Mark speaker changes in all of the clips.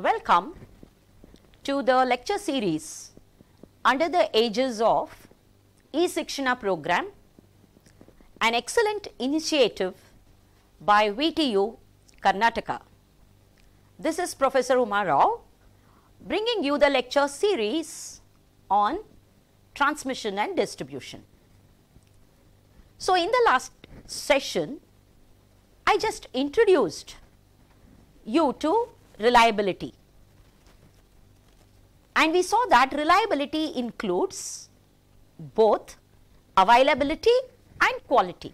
Speaker 1: Welcome to the lecture series under the aegis of e-Shikshana program, an excellent initiative by VTU Karnataka. This is Professor Uma Rao bringing you the lecture series on transmission and distribution. So, in the last session, I just introduced you to reliability and we saw that reliability includes both availability and quality.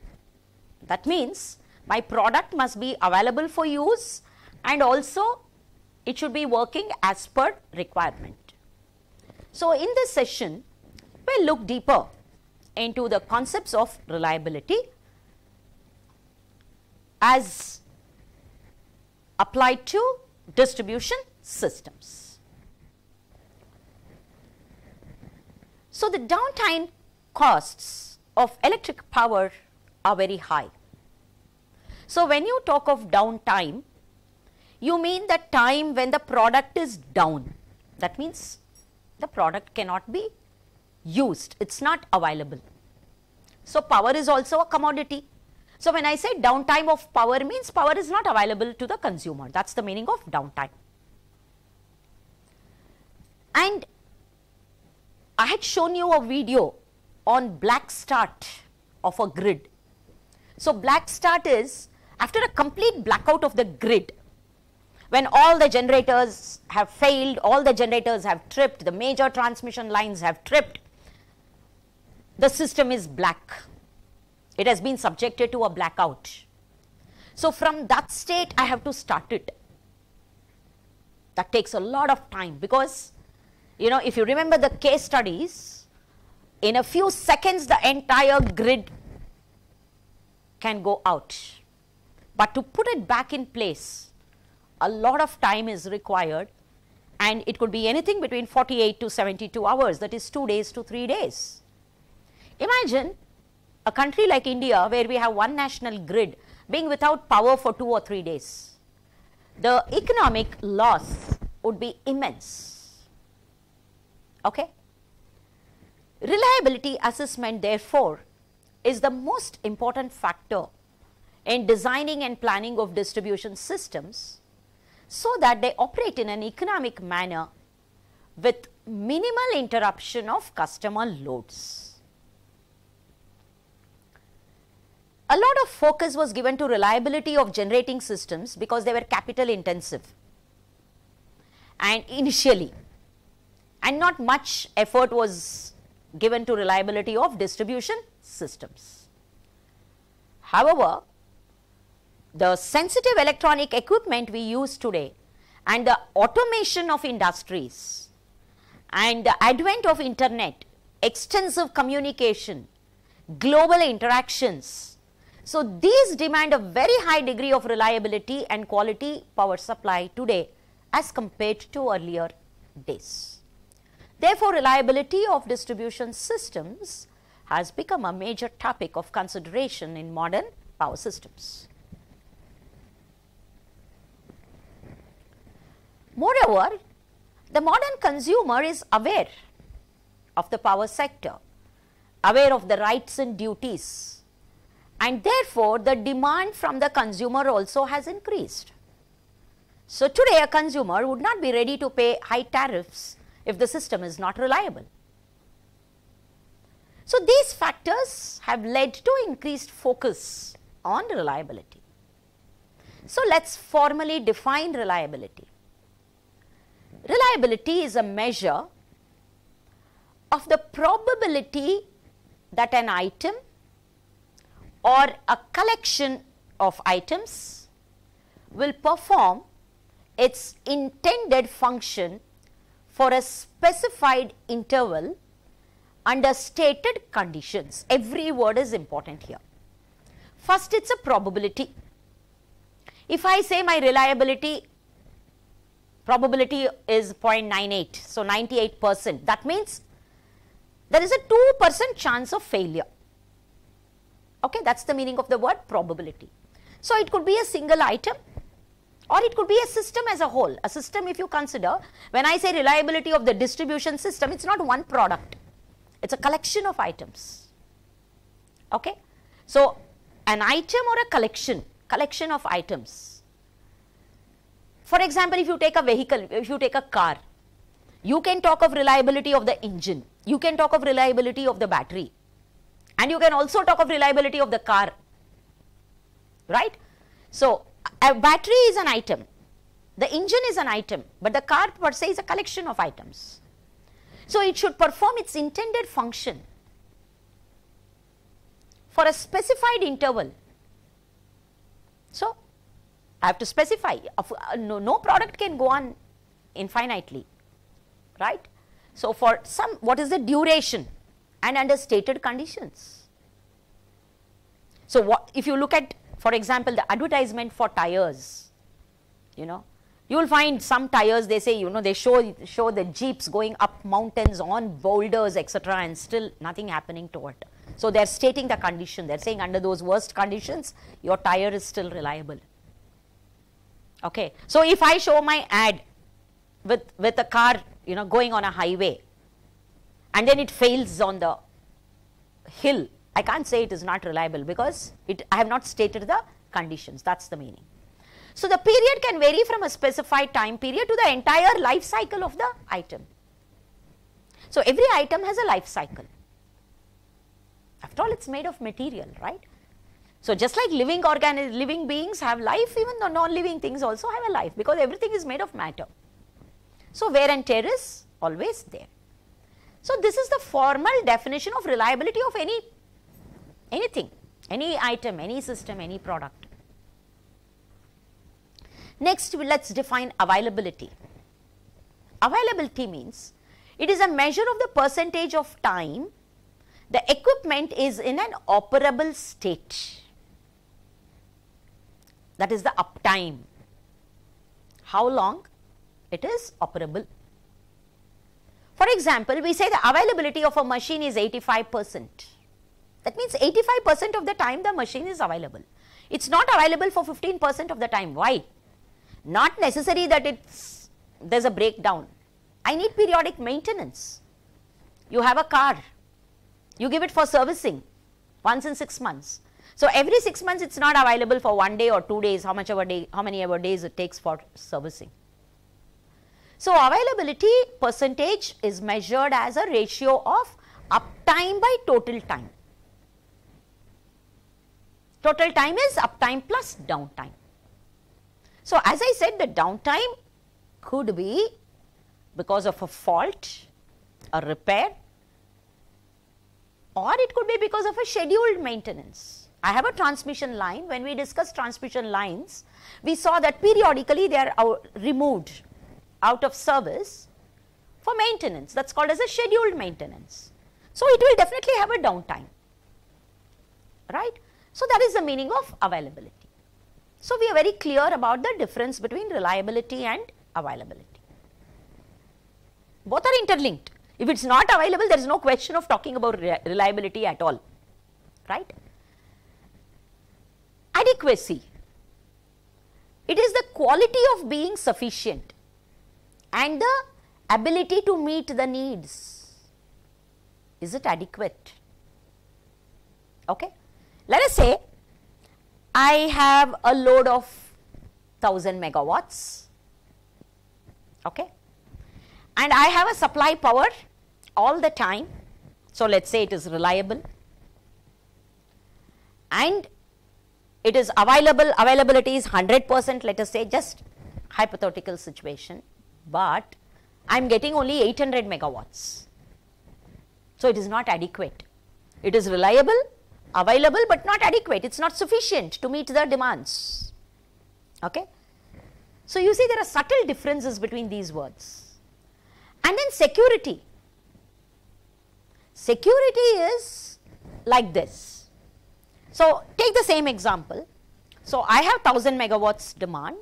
Speaker 1: That means, my product must be available for use and also it should be working as per requirement. So, in this session, we will look deeper into the concepts of reliability as applied to distribution systems. So, the downtime costs of electric power are very high. So, when you talk of downtime, you mean the time when the product is down. That means the product cannot be used, it is not available. So, power is also a commodity. So, when I say downtime of power means power is not available to the consumer that is the meaning of downtime. And I had shown you a video on black start of a grid. So, black start is after a complete blackout of the grid when all the generators have failed, all the generators have tripped, the major transmission lines have tripped, the system is black. It has been subjected to a blackout. So, from that state I have to start it. That takes a lot of time because you know if you remember the case studies in a few seconds the entire grid can go out. But to put it back in place a lot of time is required and it could be anything between 48 to 72 hours that is 2 days to 3 days. Imagine a country like India where we have one national grid being without power for 2 or 3 days. The economic loss would be immense. Okay? Reliability assessment therefore is the most important factor in designing and planning of distribution systems so that they operate in an economic manner with minimal interruption of customer loads. A lot of focus was given to reliability of generating systems because they were capital intensive and initially and not much effort was given to reliability of distribution systems. However, the sensitive electronic equipment we use today and the automation of industries and the advent of internet, extensive communication, global interactions. So, these demand a very high degree of reliability and quality power supply today as compared to earlier days. Therefore, reliability of distribution systems has become a major topic of consideration in modern power systems. Moreover, the modern consumer is aware of the power sector, aware of the rights and duties and therefore, the demand from the consumer also has increased. So, today a consumer would not be ready to pay high tariffs if the system is not reliable. So, these factors have led to increased focus on reliability. So, let us formally define reliability. Reliability is a measure of the probability that an item or a collection of items will perform its intended function for a specified interval under stated conditions. Every word is important here. First, it is a probability. If I say my reliability probability is 0.98. So, 98 percent that means there is a 2 percent chance of failure. Okay, that is the meaning of the word probability. So, it could be a single item or it could be a system as a whole. A system if you consider, when I say reliability of the distribution system, it is not one product, it is a collection of items. Okay? So, an item or a collection, collection of items. For example, if you take a vehicle, if you take a car, you can talk of reliability of the engine, you can talk of reliability of the battery and you can also talk of reliability of the car, right. So, a battery is an item, the engine is an item, but the car per se is a collection of items. So, it should perform its intended function for a specified interval. So, I have to specify uh, no, no product can go on infinitely right. So, for some what is the duration and under stated conditions. So, what if you look at for example, the advertisement for tires, you know, you will find some tires they say you know they show show the jeeps going up mountains on boulders etc and still nothing happening to it. So, they are stating the condition they are saying under those worst conditions your tire is still reliable. Okay. So, if I show my ad with, with a car you know going on a highway and then it fails on the hill I can't say it is not reliable because it I have not stated the conditions that is the meaning. So, the period can vary from a specified time period to the entire life cycle of the item. So, every item has a life cycle after all it is made of material right. So, just like living organi living beings have life even the non-living things also have a life because everything is made of matter. So, wear and tear is always there. So, this is the formal definition of reliability of any anything, any item, any system, any product. Next, let us define availability. Availability means it is a measure of the percentage of time the equipment is in an operable state. That is the uptime. How long it is operable. For example, we say the availability of a machine is 85 percent. That means 85 percent of the time the machine is available. It is not available for 15 percent of the time. Why? Not necessary that it's there is a breakdown. I need periodic maintenance. You have a car, you give it for servicing once in 6 months. So, every 6 months it is not available for 1 day or 2 days, how much ever day, how many ever days it takes for servicing. So, availability percentage is measured as a ratio of uptime by total time. Total time is uptime plus downtime. So, as I said the downtime could be because of a fault, a repair or it could be because of a scheduled maintenance. I have a transmission line, when we discussed transmission lines, we saw that periodically they are removed out of service for maintenance that is called as a scheduled maintenance. So, it will definitely have a downtime, right. So, that is the meaning of availability. So, we are very clear about the difference between reliability and availability. Both are interlinked. If it is not available, there is no question of talking about re reliability at all, right. Adequacy, it is the quality of being sufficient and the ability to meet the needs. Is it adequate? Okay. Let us say I have a load of 1000 megawatts okay, and I have a supply power all the time. So, let us say it is reliable and it is available, availability is 100 percent let us say just hypothetical situation, but I am getting only 800 megawatts. So, it is not adequate. It is reliable, available, but not adequate, it is not sufficient to meet the demands. Okay. So, you see there are subtle differences between these words. And then security. Security is like this. So, take the same example. So, I have 1000 megawatts demand.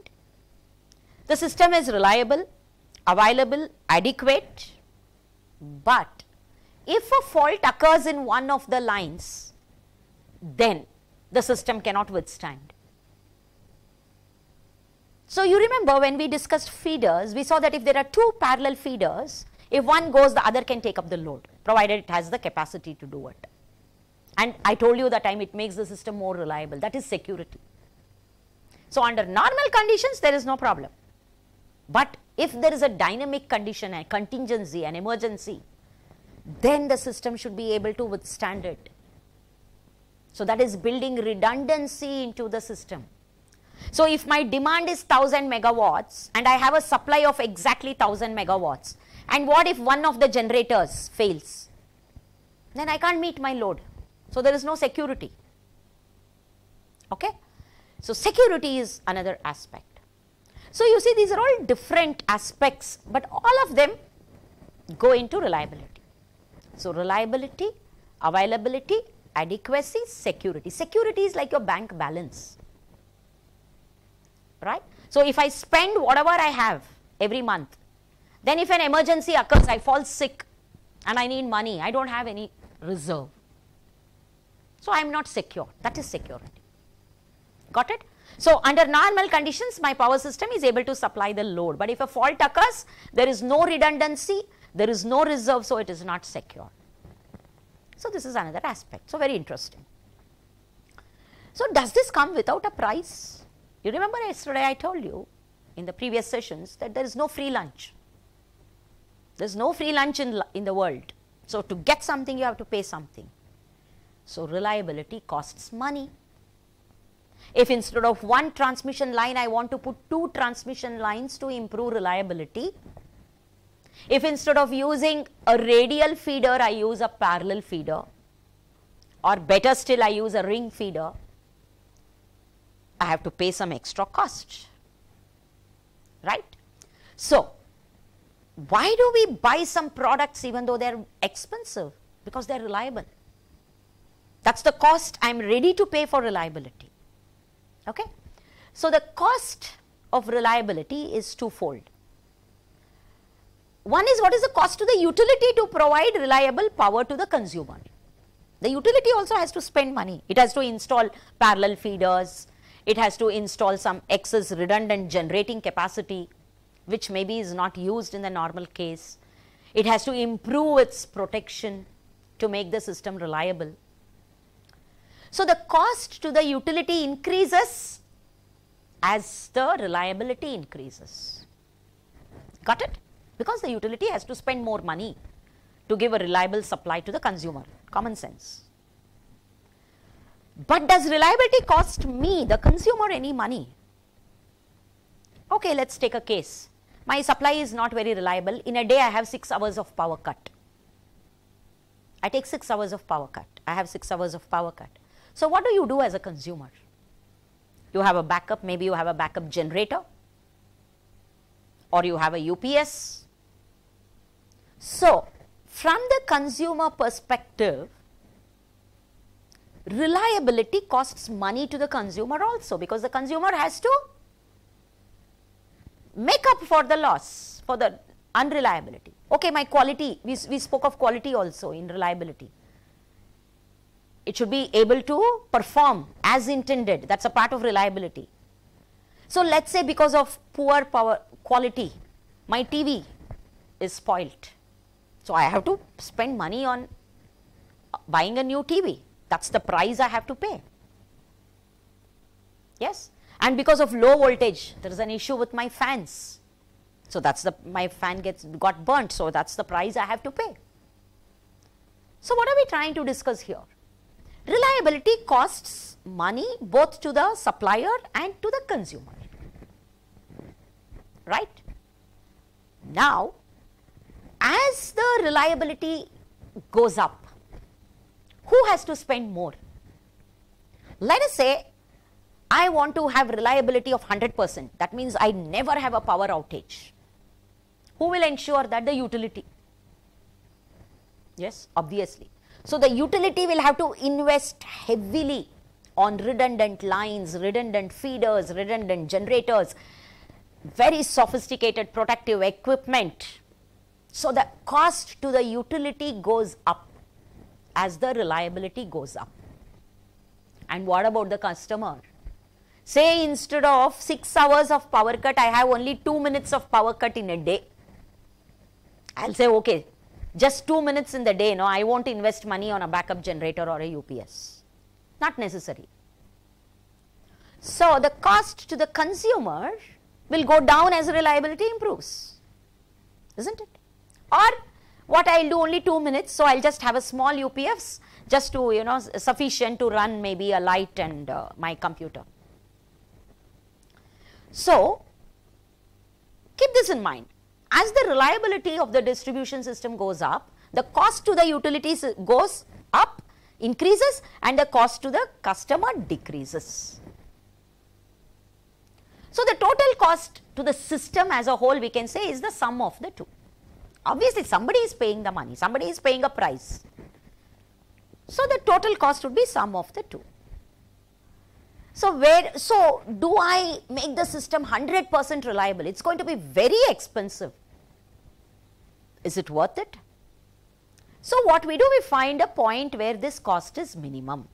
Speaker 1: The system is reliable, available, adequate, but if a fault occurs in one of the lines, then the system cannot withstand. So, you remember when we discussed feeders, we saw that if there are two parallel feeders, if one goes, the other can take up the load, provided it has the capacity to do it. And I told you that time it makes the system more reliable, that is security. So, under normal conditions, there is no problem. But if there is a dynamic condition, a contingency, an emergency, then the system should be able to withstand it. So, that is building redundancy into the system. So, if my demand is 1000 megawatts and I have a supply of exactly 1000 megawatts and what if one of the generators fails? Then I can't meet my load. So, there is no security. Okay? So, security is another aspect. So, you see these are all different aspects, but all of them go into reliability. So, reliability, availability, adequacy, security. Security is like your bank balance, right. So, if I spend whatever I have every month, then if an emergency occurs, I fall sick and I need money, I do not have any reserve. So, I am not secure, that is security. Got it? So, under normal conditions, my power system is able to supply the load, but if a fault occurs, there is no redundancy, there is no reserve, so it is not secure. So, this is another aspect. So, very interesting. So, does this come without a price? You remember yesterday I told you in the previous sessions that there is no free lunch. There is no free lunch in, in the world. So, to get something you have to pay something. So, reliability costs money. If instead of one transmission line I want to put two transmission lines to improve reliability, if instead of using a radial feeder, I use a parallel feeder or better still I use a ring feeder, I have to pay some extra cost, right. So, why do we buy some products even though they are expensive? Because they are reliable. That is the cost I am ready to pay for reliability. Okay? So, the cost of reliability is twofold. One is what is the cost to the utility to provide reliable power to the consumer. The utility also has to spend money. It has to install parallel feeders, it has to install some excess redundant generating capacity which maybe is not used in the normal case. It has to improve its protection to make the system reliable. So, the cost to the utility increases as the reliability increases. Got it? because the utility has to spend more money to give a reliable supply to the consumer, common sense. But does reliability cost me, the consumer, any money? Okay, let us take a case. My supply is not very reliable. In a day, I have 6 hours of power cut. I take 6 hours of power cut. I have 6 hours of power cut. So, what do you do as a consumer? You have a backup, maybe you have a backup generator or you have a UPS so, from the consumer perspective, reliability costs money to the consumer also because the consumer has to make up for the loss for the unreliability. Okay, my quality, we, we spoke of quality also in reliability. It should be able to perform as intended, that is a part of reliability. So, let us say because of poor power quality, my TV is spoilt so, I have to spend money on buying a new TV that is the price I have to pay. Yes, and because of low voltage there is an issue with my fans. So, that is the my fan gets got burnt. So, that is the price I have to pay. So, what are we trying to discuss here? Reliability costs money both to the supplier and to the consumer, right. Now, as the reliability goes up, who has to spend more? Let us say I want to have reliability of 100 percent, that means I never have a power outage. Who will ensure that? The utility. Yes, obviously. So, the utility will have to invest heavily on redundant lines, redundant feeders, redundant generators, very sophisticated protective equipment so, the cost to the utility goes up as the reliability goes up. And what about the customer? Say instead of 6 hours of power cut, I have only 2 minutes of power cut in a day. I will say, okay, just 2 minutes in the day, no, I won't invest money on a backup generator or a UPS. Not necessary. So, the cost to the consumer will go down as reliability improves, isn't it? Or what I will do only 2 minutes, so I will just have a small UPS just to you know sufficient to run maybe a light and uh, my computer. So, keep this in mind as the reliability of the distribution system goes up, the cost to the utilities goes up, increases and the cost to the customer decreases. So, the total cost to the system as a whole we can say is the sum of the two. Obviously, somebody is paying the money, somebody is paying a price. So, the total cost would be sum of the two. So, where, so do I make the system 100 percent reliable? It is going to be very expensive. Is it worth it? So, what we do? We find a point where this cost is minimum.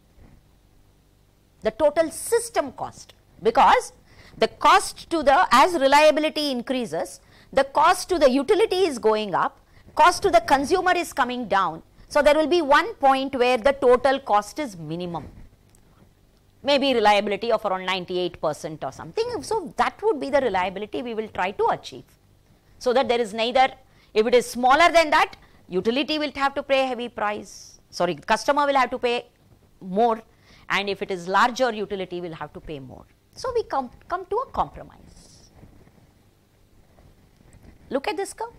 Speaker 1: The total system cost because the cost to the as reliability increases, the cost to the utility is going up, cost to the consumer is coming down. So, there will be one point where the total cost is minimum maybe reliability of around 98 percent or something. So, that would be the reliability we will try to achieve. So, that there is neither if it is smaller than that utility will have to pay heavy price sorry customer will have to pay more and if it is larger utility will have to pay more. So, we come, come to a compromise. Look at this curve.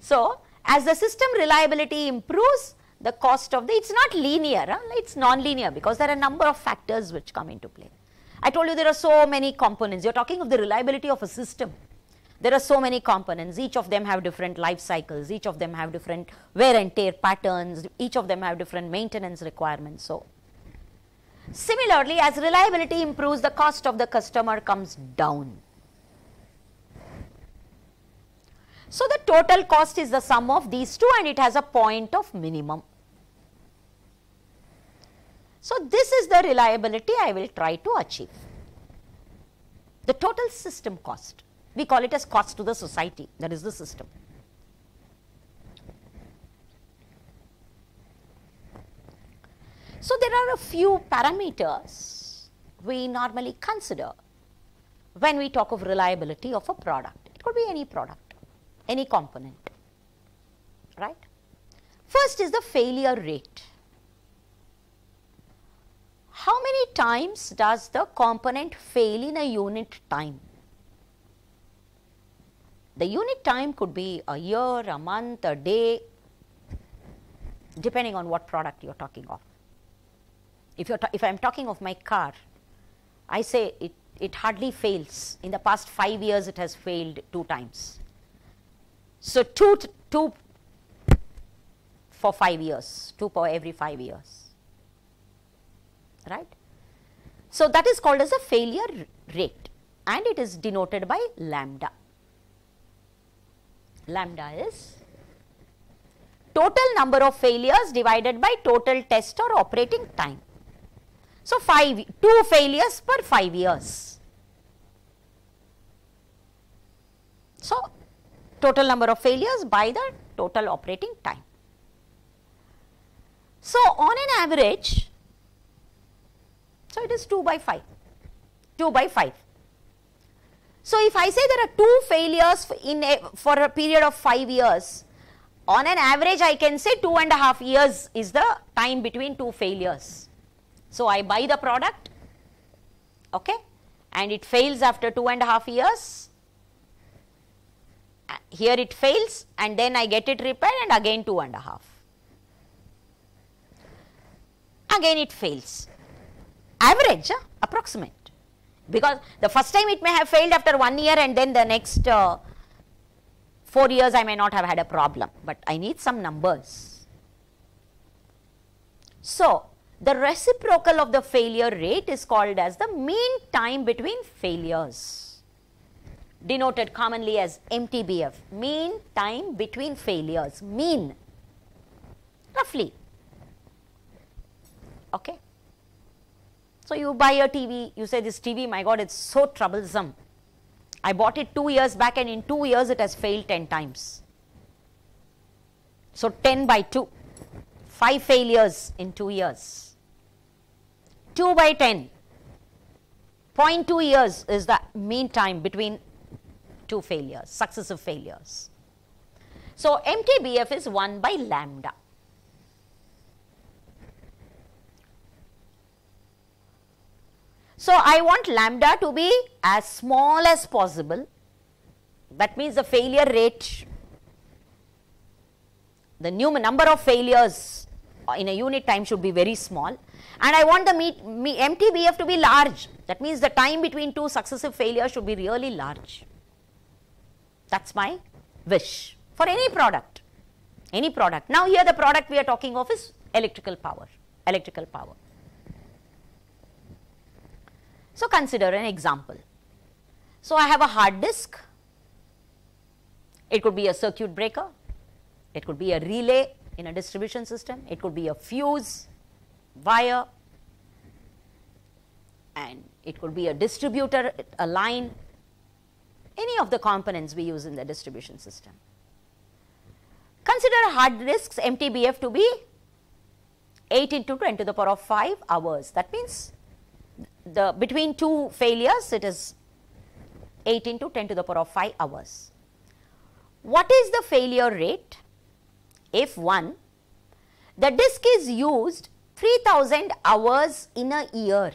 Speaker 1: So, as the system reliability improves the cost of the, it is not linear, huh? it is non-linear because there are a number of factors which come into play. I told you there are so many components, you are talking of the reliability of a system. There are so many components, each of them have different life cycles, each of them have different wear and tear patterns, each of them have different maintenance requirements. So, similarly as reliability improves the cost of the customer comes down. So, the total cost is the sum of these two and it has a point of minimum. So, this is the reliability I will try to achieve. The total system cost, we call it as cost to the society that is the system. So, there are a few parameters we normally consider when we talk of reliability of a product. It could be any product any component, right. First is the failure rate. How many times does the component fail in a unit time? The unit time could be a year, a month, a day, depending on what product you are talking of. If, you're if I am talking of my car, I say it, it hardly fails. In the past 5 years, it has failed 2 times. So, 2, two for 5 years, 2 for every 5 years, right. So, that is called as a failure rate and it is denoted by lambda. Lambda is total number of failures divided by total test or operating time. So, 5, 2 failures per 5 years. So, total number of failures by the total operating time. So, on an average, so it is 2 by 5, 2 by 5. So, if I say there are 2 failures in a, for a period of 5 years, on an average I can say two and a half years is the time between 2 failures. So, I buy the product okay, and it fails after two and a half years here it fails and then I get it repaired and again two and a half. Again it fails. Average, uh, approximate. Because the first time it may have failed after one year and then the next uh, 4 years I may not have had a problem, but I need some numbers. So, the reciprocal of the failure rate is called as the mean time between failures denoted commonly as MTBF, mean time between failures, mean roughly. Okay. So, you buy a TV, you say this TV my god it is so troublesome. I bought it 2 years back and in 2 years it has failed 10 times. So, 10 by 2, 5 failures in 2 years. 2 by 10, 0.2 years is the mean time between two failures, successive failures. So, MTBF is 1 by lambda. So, I want lambda to be as small as possible that means the failure rate the number of failures in a unit time should be very small and I want the meet, me, MTBF to be large that means the time between two successive failures should be really large. That is my wish for any product, any product. Now here the product we are talking of is electrical power, electrical power. So consider an example. So I have a hard disk, it could be a circuit breaker, it could be a relay in a distribution system, it could be a fuse, wire and it could be a distributor, a line, any of the components we use in the distribution system. Consider hard disks MTBF to be 8 into 10 to the power of 5 hours. That means, the between two failures it is 8 into 10 to the power of 5 hours. What is the failure rate? If 1, the disk is used 3000 hours in a year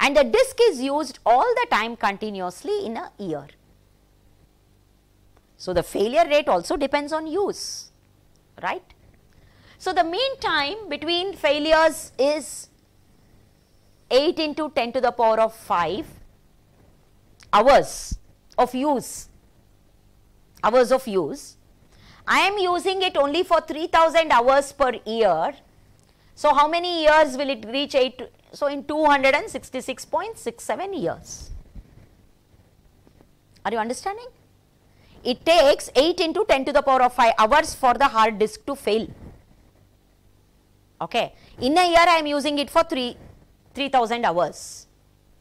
Speaker 1: and the disk is used all the time continuously in a year. So, the failure rate also depends on use, right. So, the mean time between failures is 8 into 10 to the power of 5 hours of use, hours of use. I am using it only for 3000 hours per year. So, how many years will it reach 8 so, in 266.67 years. Are you understanding? It takes 8 into 10 to the power of 5 hours for the hard disk to fail. Okay. In a year I am using it for 3 3000 hours.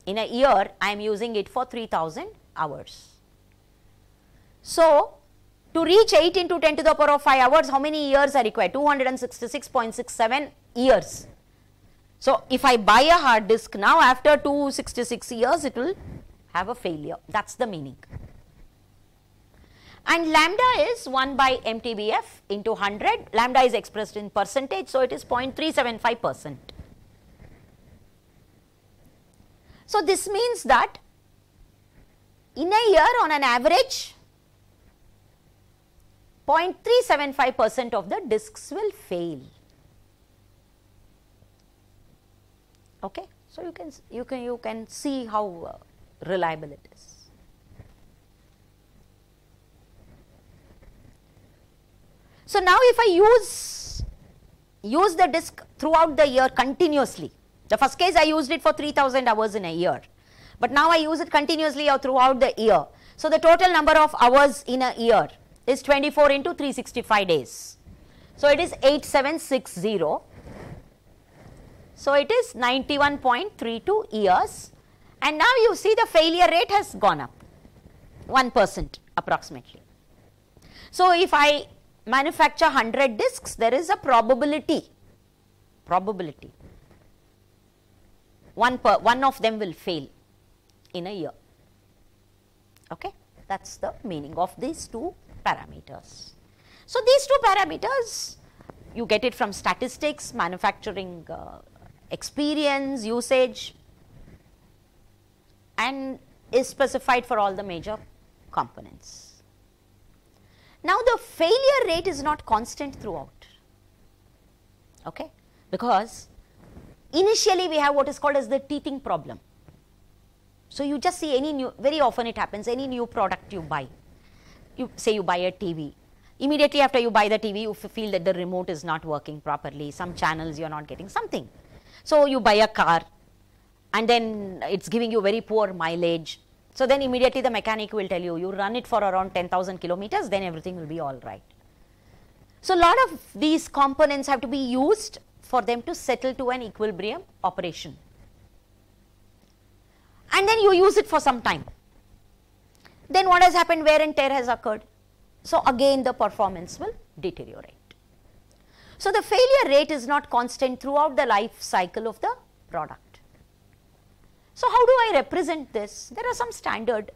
Speaker 1: In a year I am using it for 3000 hours. So, to reach 8 into 10 to the power of 5 hours how many years are required? 266.67 years. So, if I buy a hard disk now after 266 years it will have a failure that is the meaning. And lambda is 1 by MTBF into 100, lambda is expressed in percentage. So, it is 0.375 percent. So, this means that in a year on an average 0.375 percent of the disks will fail. Okay. So, you can you can you can see how uh, reliable it is. So, now if I use use the disk throughout the year continuously, the first case I used it for 3000 hours in a year, but now I use it continuously or throughout the year. So, the total number of hours in a year is 24 into 365 days. So, it is 8760 so, it is 91.32 years and now you see the failure rate has gone up 1 percent approximately. So, if I manufacture 100 discs there is a probability, probability one, per, one of them will fail in a year. Okay? That is the meaning of these two parameters. So, these two parameters you get it from statistics, manufacturing uh, experience, usage and is specified for all the major components. Now, the failure rate is not constant throughout, okay, because initially we have what is called as the teething problem. So, you just see any new, very often it happens, any new product you buy, you say you buy a TV, immediately after you buy the TV, you feel that the remote is not working properly, some channels you are not getting something. So, you buy a car and then it is giving you very poor mileage. So, then immediately the mechanic will tell you, you run it for around 10,000 kilometers, then everything will be all right. So, a lot of these components have to be used for them to settle to an equilibrium operation. And then you use it for some time. Then what has happened? Wear and tear has occurred. So, again the performance will deteriorate. So, the failure rate is not constant throughout the life cycle of the product. So, how do I represent this? There are some standard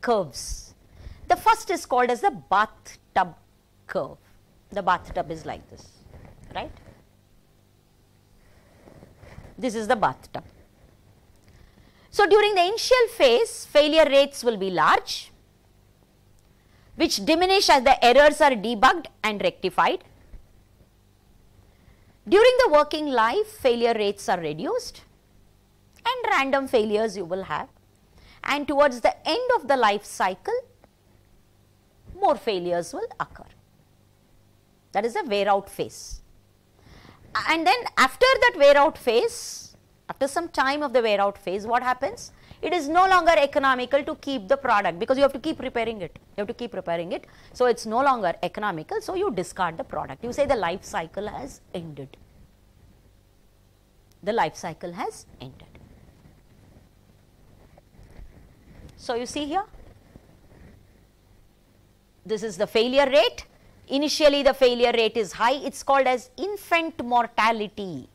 Speaker 1: curves. The first is called as the bathtub curve. The bathtub is like this, right? This is the bathtub. So, during the initial phase, failure rates will be large, which diminish as the errors are debugged and rectified. During the working life, failure rates are reduced random failures you will have. And towards the end of the life cycle, more failures will occur. That is a wear out phase. And then after that wear out phase, after some time of the wear out phase, what happens? It is no longer economical to keep the product because you have to keep repairing it. You have to keep repairing it. So, it is no longer economical. So, you discard the product. You say the life cycle has ended. The life cycle has ended. So, you see here, this is the failure rate. Initially, the failure rate is high. It is called as infant mortality.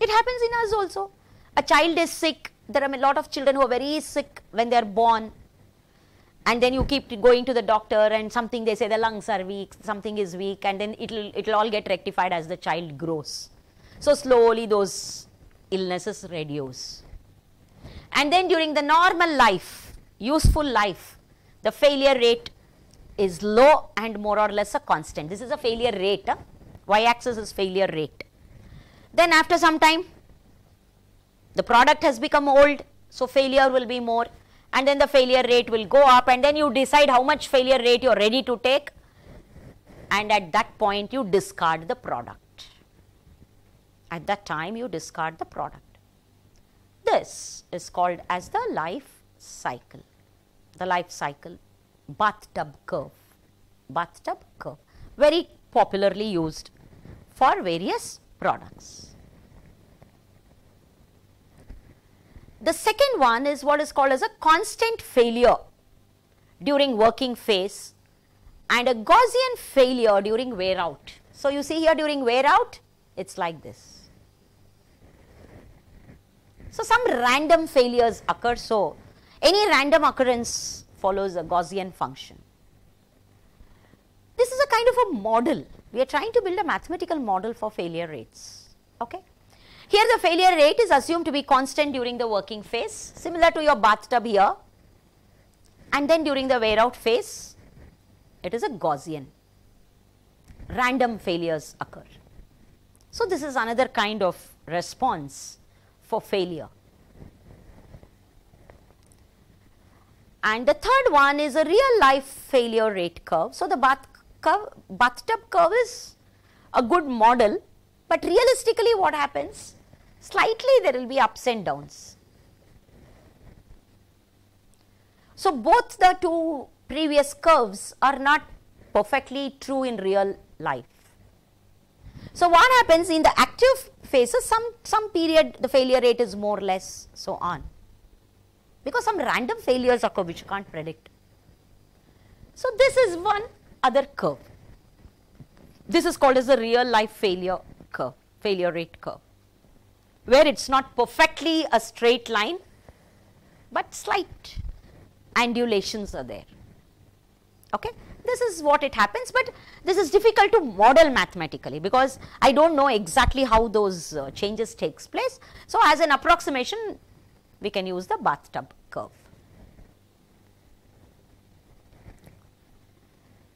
Speaker 1: It happens in us also a child is sick, there are a lot of children who are very sick when they are born and then you keep going to the doctor and something they say the lungs are weak, something is weak and then it will it will all get rectified as the child grows. So, slowly those illnesses reduce. And then during the normal life, useful life, the failure rate is low and more or less a constant. This is a failure rate, y axis is failure rate. Then after some time the product has become old, so failure will be more and then the failure rate will go up and then you decide how much failure rate you are ready to take and at that point you discard the product. At that time you discard the product. This is called as the life cycle, the life cycle bathtub curve, bathtub curve, very popularly used for various products. The second one is what is called as a constant failure during working phase and a Gaussian failure during wear out. So, you see here during wear out it is like this. So, some random failures occur. So, any random occurrence follows a Gaussian function. This is a kind of a model. We are trying to build a mathematical model for failure rates. Okay. Here the failure rate is assumed to be constant during the working phase similar to your bathtub here and then during the wear out phase it is a Gaussian random failures occur. So, this is another kind of response for failure. And the third one is a real life failure rate curve. So, the bath curve, bathtub curve is a good model, but realistically what happens? slightly there will be ups and downs. So, both the two previous curves are not perfectly true in real life. So, what happens in the active phases some, some period the failure rate is more or less so on because some random failures occur which you can't predict. So, this is one other curve. This is called as the real life failure curve, failure rate curve where it is not perfectly a straight line, but slight undulations are there. Okay. This is what it happens, but this is difficult to model mathematically because I do not know exactly how those uh, changes takes place. So, as an approximation we can use the bathtub curve.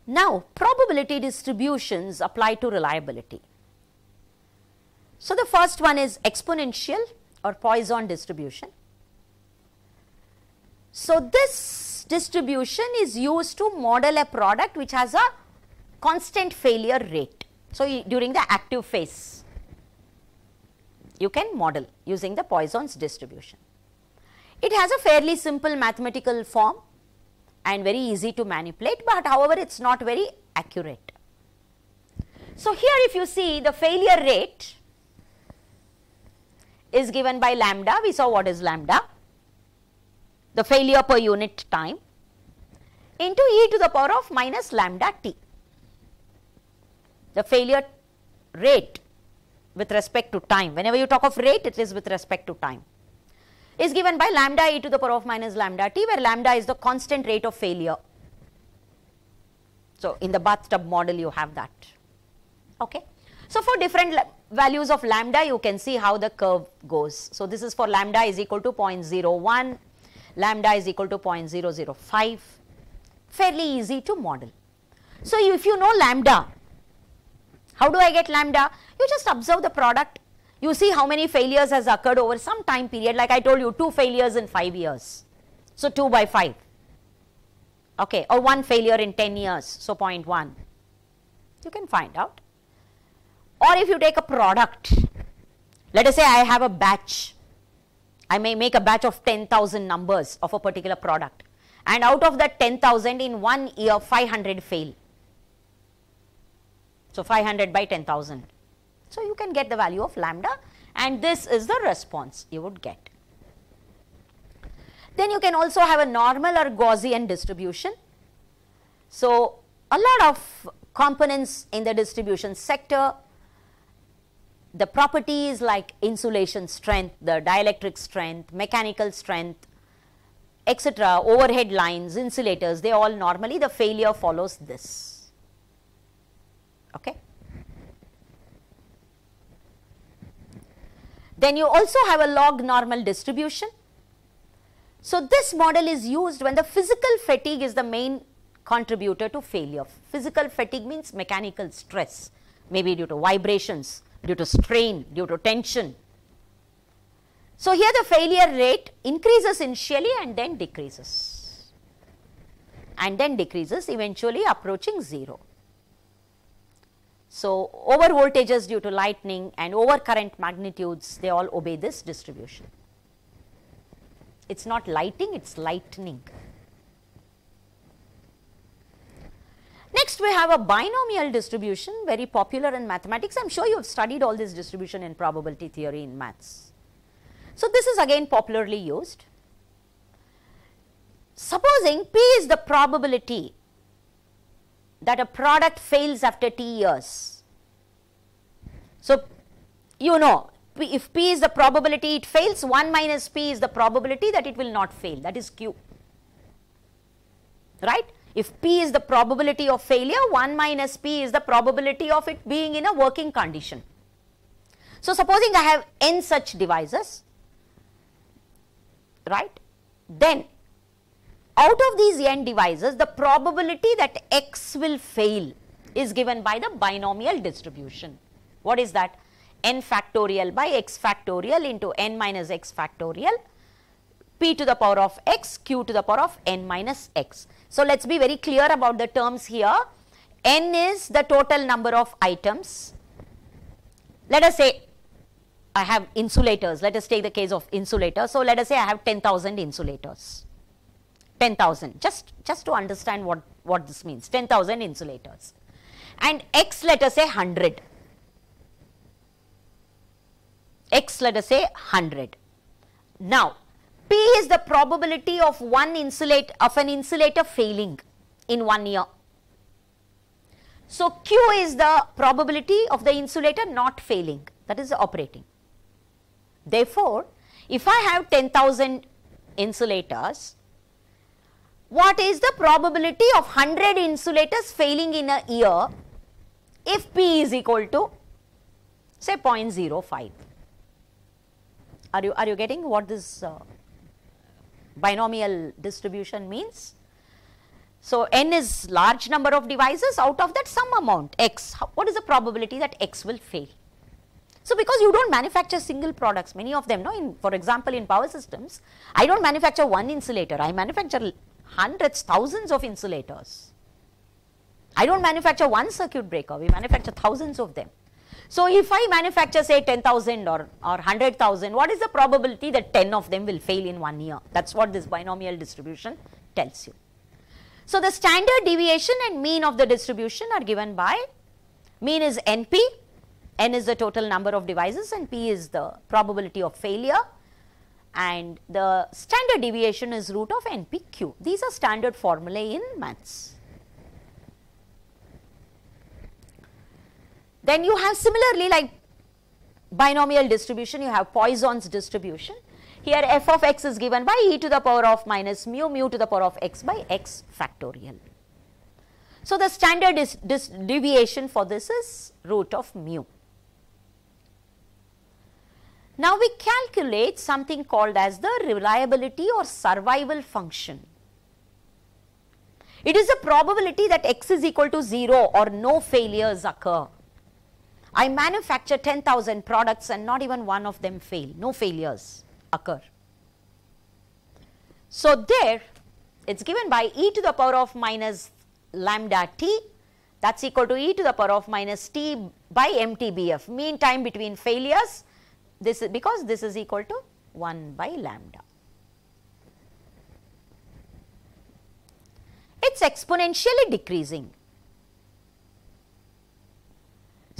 Speaker 1: Now, probability distributions apply to reliability. So, the first one is exponential or Poisson distribution. So, this distribution is used to model a product which has a constant failure rate. So, during the active phase you can model using the Poisson's distribution. It has a fairly simple mathematical form and very easy to manipulate, but however it is not very accurate. So, here if you see the failure rate is given by lambda, we saw what is lambda, the failure per unit time into e to the power of minus lambda t. The failure rate with respect to time, whenever you talk of rate it is with respect to time is given by lambda e to the power of minus lambda t where lambda is the constant rate of failure. So, in the bathtub model you have that. Okay. So, for different values of lambda you can see how the curve goes. So, this is for lambda is equal to 0.01, lambda is equal to 0.005, fairly easy to model. So, if you know lambda, how do I get lambda? You just observe the product, you see how many failures has occurred over some time period like I told you 2 failures in 5 years. So, 2 by 5 okay, or 1 failure in 10 years, so 0.1 you can find out. Or if you take a product, let us say I have a batch, I may make a batch of 10,000 numbers of a particular product and out of that 10,000 in 1 year 500 fail. So, 500 by 10,000. So, you can get the value of lambda and this is the response you would get. Then you can also have a normal or Gaussian distribution. So, a lot of components in the distribution sector, the properties like insulation strength, the dielectric strength, mechanical strength, etc., overhead lines, insulators, they all normally the failure follows this. Okay. Then you also have a log normal distribution. So, this model is used when the physical fatigue is the main contributor to failure. Physical fatigue means mechanical stress, maybe due to vibrations, due to strain, due to tension. So, here the failure rate increases initially and then decreases and then decreases eventually approaching 0. So, over voltages due to lightning and over current magnitudes they all obey this distribution. It is not lighting, it is lightning. Next we have a binomial distribution very popular in mathematics. I am sure you have studied all this distribution in probability theory in maths. So, this is again popularly used. Supposing P is the probability that a product fails after t years. So, you know if p is the probability it fails 1 minus p is the probability that it will not fail that is q right. If p is the probability of failure 1 minus p is the probability of it being in a working condition. So, supposing I have n such devices right then out of these n devices, the probability that x will fail is given by the binomial distribution. What is that? n factorial by x factorial into n minus x factorial p to the power of x q to the power of n minus x. So, let us be very clear about the terms here. n is the total number of items. Let us say I have insulators, let us take the case of insulators. So, let us say I have 10,000 insulators. 10,000 just, just to understand what, what this means 10,000 insulators and x let us say 100 x let us say 100. Now, P is the probability of one insulate of an insulator failing in one year. So, Q is the probability of the insulator not failing that is operating. Therefore, if I have 10,000 insulators what is the probability of 100 insulators failing in a year if P is equal to say 0.05. Are you, are you getting what this uh, binomial distribution means? So, n is large number of devices out of that some amount x, what is the probability that x will fail? So, because you do not manufacture single products, many of them, no, in, for example, in power systems, I do not manufacture one insulator, I manufacture hundreds, thousands of insulators. I do not manufacture one circuit breaker, we manufacture thousands of them. So, if I manufacture say 10,000 or, or 100,000, what is the probability that 10 of them will fail in one year? That is what this binomial distribution tells you. So, the standard deviation and mean of the distribution are given by Mean is NP, N is the total number of devices and P is the probability of failure and the standard deviation is root of NPQ. These are standard formulae in maths. Then you have similarly like binomial distribution, you have Poisson's distribution. Here f of x is given by e to the power of minus mu, mu to the power of x by x factorial. So, the standard is deviation for this is root of mu. Now, we calculate something called as the reliability or survival function. It is a probability that x is equal to 0 or no failures occur. I manufacture 10,000 products and not even one of them fail, no failures occur. So, there it is given by e to the power of minus lambda t that is equal to e to the power of minus t by MTBF mean time between failures this is because this is equal to 1 by lambda. It is exponentially decreasing.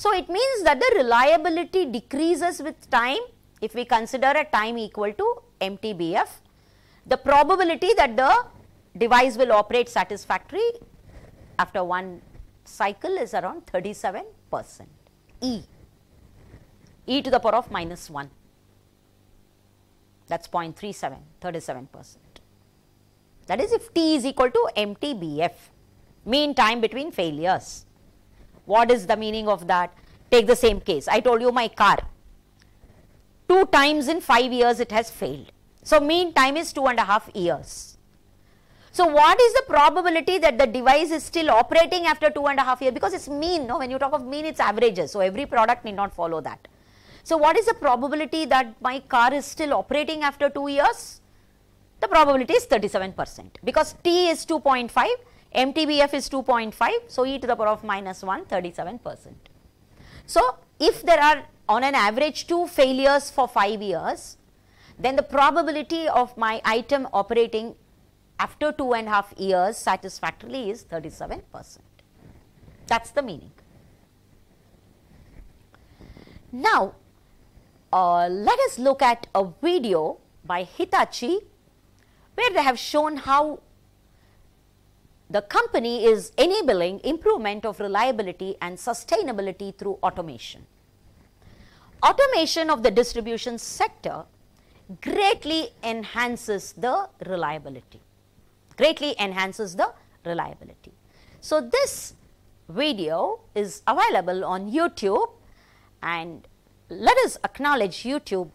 Speaker 1: So, it means that the reliability decreases with time. If we consider a time equal to MTBF, the probability that the device will operate satisfactory after one cycle is around 37 percent. E, e to the power of minus 1 that is 0.37 37 percent. That is if t is equal to MTBF mean time between failures. What is the meaning of that? Take the same case I told you my car two times in 5 years it has failed. So, mean time is two and a half years. So, what is the probability that the device is still operating after two and a half years because it is mean no when you talk of mean it is averages. So, every product need not follow that. So, what is the probability that my car is still operating after 2 years? The probability is 37 percent because T is 2.5, MTBF is 2.5. So, e to the power of minus 1 37 percent. So, if there are on an average 2 failures for 5 years, then the probability of my item operating after two and a half years satisfactorily is 37 percent. That is the meaning. Now, uh, let us look at a video by Hitachi where they have shown how the company is enabling improvement of reliability and sustainability through automation. Automation of the distribution sector greatly enhances the reliability, greatly enhances the reliability. So, this video is available on YouTube and let us acknowledge YouTube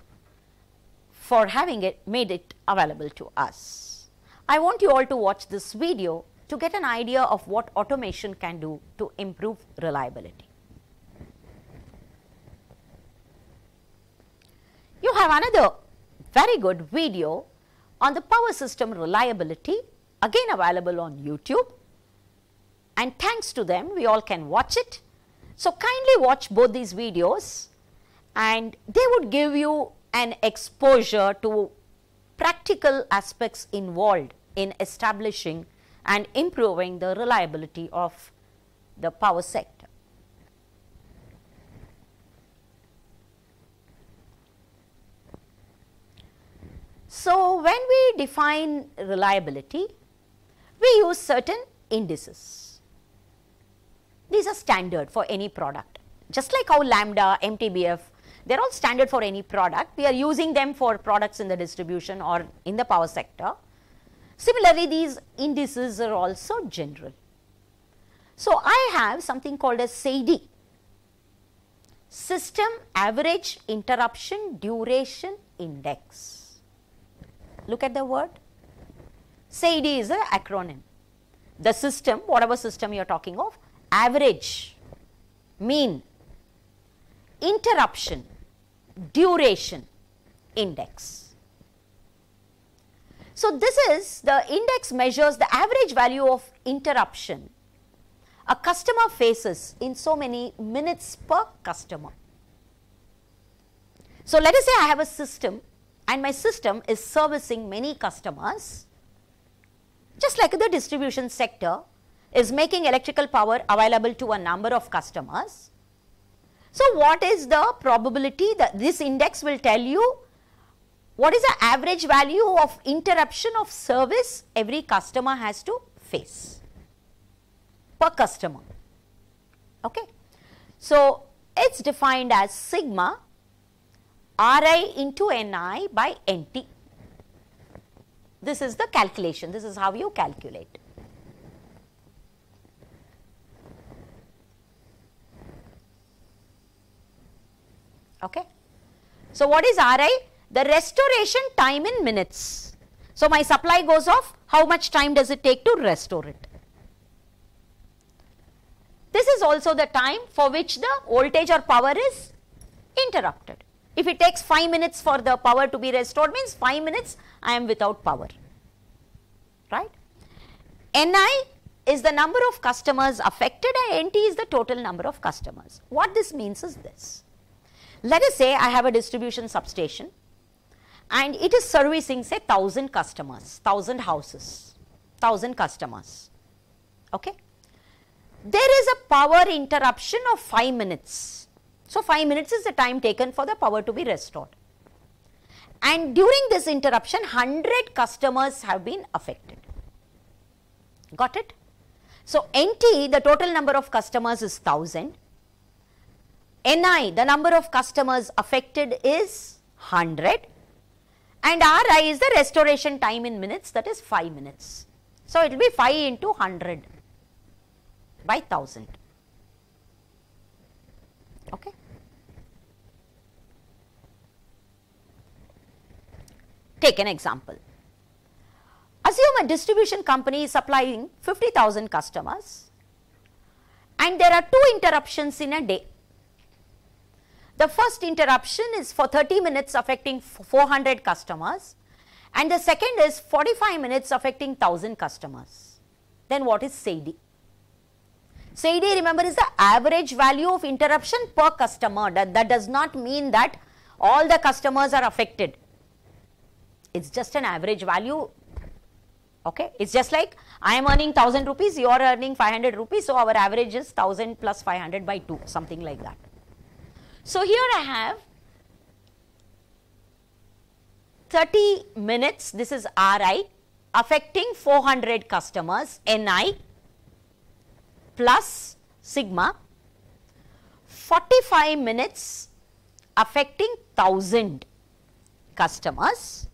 Speaker 1: for having it made it available to us. I want you all to watch this video to get an idea of what automation can do to improve reliability. You have another very good video on the power system reliability again available on YouTube and thanks to them we all can watch it. So, kindly watch both these videos and they would give you an exposure to practical aspects involved in establishing and improving the reliability of the power sector. So, when we define reliability, we use certain indices. These are standard for any product. Just like how lambda, MTBF, they are all standard for any product. We are using them for products in the distribution or in the power sector. Similarly, these indices are also general. So, I have something called as SAIDI, System Average Interruption Duration Index. Look at the word. SAIDI is an acronym. The system, whatever system you are talking of, average, mean, interruption, duration index. So, this is the index measures the average value of interruption. A customer faces in so many minutes per customer. So, let us say I have a system and my system is servicing many customers. Just like the distribution sector is making electrical power available to a number of customers. So, what is the probability that this index will tell you what is the average value of interruption of service every customer has to face per customer. Okay. So, it is defined as sigma Ri into Ni by Nt. This is the calculation, this is how you calculate. Okay. So, what is Ri? The restoration time in minutes. So, my supply goes off, how much time does it take to restore it? This is also the time for which the voltage or power is interrupted. If it takes 5 minutes for the power to be restored means 5 minutes I am without power, right. Ni is the number of customers affected and Nt is the total number of customers. What this means is this. Let us say I have a distribution substation and it is servicing say 1000 customers, 1000 houses, 1000 customers. Okay. There is a power interruption of 5 minutes. So, 5 minutes is the time taken for the power to be restored. And during this interruption 100 customers have been affected. Got it? So, NT the total number of customers is 1000 NI the number of customers affected is 100 and RI is the restoration time in minutes that is 5 minutes. So, it will be 5 into 100 by 1000. Okay. Take an example. Assume a distribution company is supplying 50,000 customers and there are two interruptions in a day. The first interruption is for 30 minutes affecting 400 customers and the second is 45 minutes affecting 1000 customers. Then what is SAIDI? SAIDI remember is the average value of interruption per customer that, that does not mean that all the customers are affected. It is just an average value okay. It is just like I am earning 1000 rupees, you are earning 500 rupees. So, our average is 1000 plus 500 by 2 something like that. So, here I have 30 minutes, this is Ri affecting 400 customers Ni plus sigma 45 minutes affecting 1000 customers.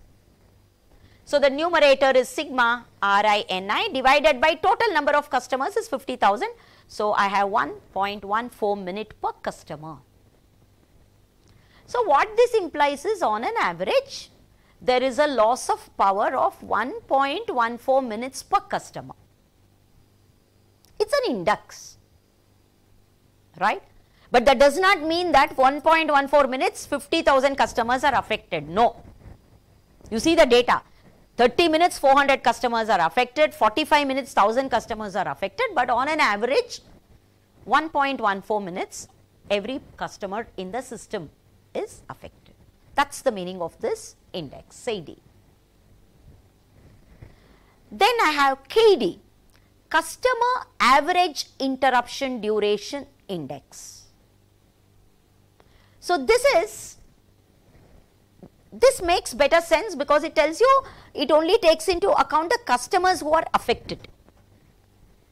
Speaker 1: So, the numerator is sigma Ri Ni divided by total number of customers is 50,000. So, I have 1.14 minute per customer. So, what this implies is on an average there is a loss of power of 1.14 minutes per customer. It is an index, right. But that does not mean that 1.14 minutes 50,000 customers are affected, no. You see the data 30 minutes 400 customers are affected, 45 minutes 1000 customers are affected, but on an average 1.14 minutes every customer in the system is affected. That is the meaning of this index SAIDI. Then I have CAIDI customer average interruption duration index. So, this is this makes better sense because it tells you it only takes into account the customers who are affected.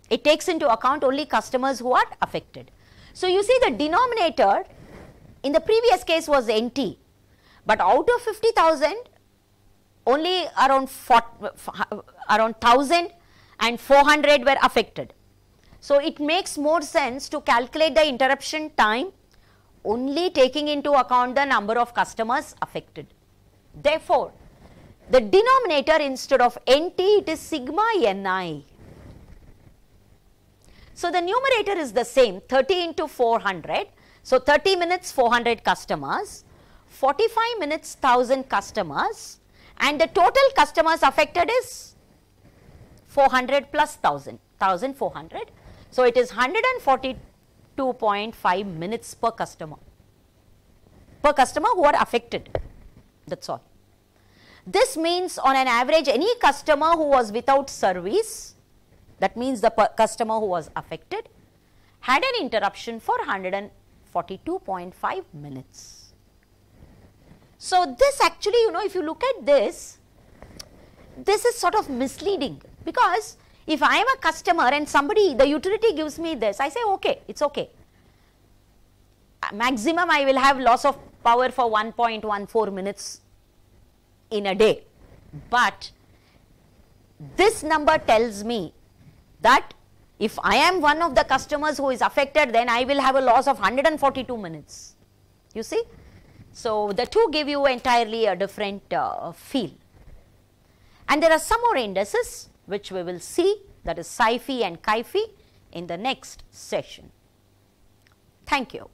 Speaker 1: It takes into account only customers who are affected. So, you see the denominator in the previous case was NT, but out of 50,000 only around 40, around 1000 and 400 were affected. So, it makes more sense to calculate the interruption time only taking into account the number of customers affected. Therefore, the denominator instead of NT it is sigma Ni. So, the numerator is the same 30 into 400 so, 30 minutes 400 customers, 45 minutes 1000 customers and the total customers affected is 400 plus 1000, 1400. So, it is 142.5 minutes per customer, per customer who are affected that is all. This means on an average any customer who was without service that means the customer who was affected had an interruption for 100 42.5 minutes. So, this actually you know if you look at this, this is sort of misleading because if I am a customer and somebody the utility gives me this, I say okay, it is okay. Uh, maximum I will have loss of power for 1.14 minutes in a day, but this number tells me that if I am one of the customers who is affected then I will have a loss of 142 minutes, you see. So, the two give you entirely a different uh, feel. And there are some more indices which we will see that is SAIFI and CAIFI in the next session. Thank you.